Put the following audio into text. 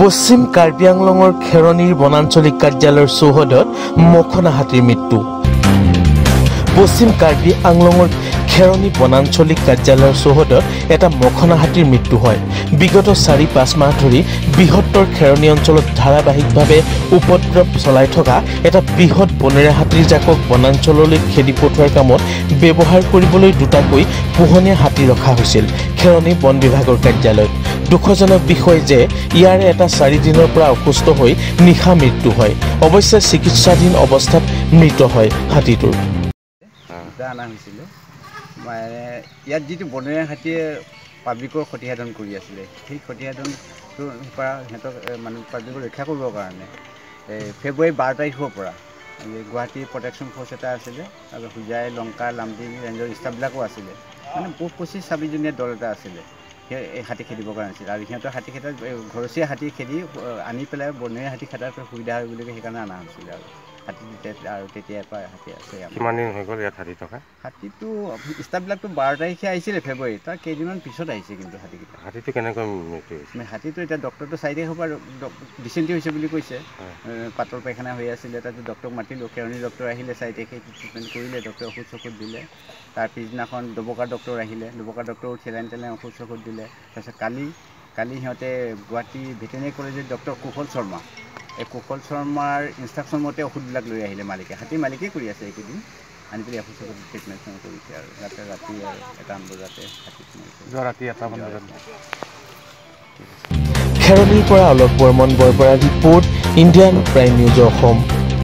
পশ্চিম কাৰ্বি আংলঙৰ খেৰণীৰ বনাঞ্চলিক কাৰ্যালয়ৰ চৌহদত মখনা হাতীৰ মৃত্যু। পশ্চিম কাৰ্বি আংলঙৰ খেৰণী বনাঞ্চলিক কাৰ্যালয়ৰ চৌহদত এটা মখনা হাতীৰ মৃত্যু হয়। বিগত চাৰি পাঁচ মাহ ধৰি বৃহত্তৰ খেৰণী অঞ্চলত ধাৰাবাহিকভাৱে উপদ্ৰৱ চলাই থকা এটা বৃহৎ বনেৰে হাতীৰ জাকক বনাঞ্চললৈ খেদি পঠোৱাৰ কামত ব্যৱহাৰ কৰিবলৈ দুটাকৈ পোহনীয়া হাতী ৰখা হৈছিল খেৰণী বন বিভাগৰ কাৰ্যালয়ত। দুখজনক বিষয় যে ইয়াৰে এটা চাৰিদিনৰ পৰা অসুস্থ হৈ নিশা মৃত্যু হয়। অৱশ্যে চিকিৎসাধীন অৱস্থাত মৃত হয় হাতীটোৰ। ইয়াত যিটো বনৰীয়া হাতীয়ে পাব্লিকৰ ক্ষতিসাধন কৰি আছিলে সেই ক্ষতিসাধনটোৰ পৰা সিহঁতক মানে পাব্লিকক ৰক্ষা কৰিবৰ কাৰণে ফেব্ৰুৱাৰী বাৰ তাৰিখৰ পৰা এই গুৱাহাটী প্ৰটেকশ্যন ফ'ৰ্চ এটা আছিলে আৰু হোজাই লংকা লামডিং ৰেঞ্জৰ ষ্টাফবিলাকো আছিলে। মানে পঁচিছ ছাব্বিছজনীয়া দল এটা আছিলে। সেই হাতী খেদিবৰ কাৰণে আছিলে। আৰু সিহঁতৰ হাতী খেদাত ঘৰচীয়া হাতী খেদি আনি পেলাই বনৰীয়া হাতী খেদাৰ সুবিধা হয় বুলি সেইকাৰণে অনা হৈছিলে আৰু। হাতী তেতিয়া আৰু তেতিয়াৰ পৰা হাতী আছে কিমান দিন হৈ গ'ল ইয়াত হাতী থকা? হাতীটো ষ্টাফবিলাকতো বাৰ তাৰিখে আহিছিলে ফেব্ৰুৱাৰী তাৰ কেইদিনমান পিছত আহিছে কিন্তু হাতীকেইটা। হাতীটো কেনেকৈ মৃত্যু হৈছে? হাতীটো এতিয়া ডক্টৰটো চাৰি তাৰিখৰ পৰা ডিচেণ্টি হৈছে বুলি কৈছে। পাতল পায়খানা হৈ আছিলে তাতে ডক্টৰক মাতিলোঁ কেৰণী ডক্টৰ আহিলে চাৰি তাৰিখে ট্ৰিটমেণ্ট কৰিলে ডক্টৰে ঔষধ চৌষধ দিলে। তাৰ পিছদিনাখন ডবকা ডক্টৰ আহিলে ডবকা ডক্টৰো চেলাইন চেলাইন ঔষধ চৌষধ দিলে। তাৰপিছত কালি কালি সিহঁতে গুৱাহাটী ভেটেনেৰী কলেজৰ ডক্টৰ কুশল শৰ্মা। এই কুশল শৰ্মাৰ ইনষ্ট্ৰাকশ্যন মতে ঔষধবিলাক লৈ আহিলে মালিকে। হাতী মালিকেই কৰি আছে এইকেইদিন। আনি পেলাই ঔষধ চৌষধ ট্ৰিটমেণ্ট কৰিছে আৰু। যাতে ৰাতি আৰু এটামান বজাতে হাতী সোমাইছে যোৱা ৰাতি এটামান বজাত। খেৰণীৰ পৰা Alok Barman Borbora report Indian prime news Asom.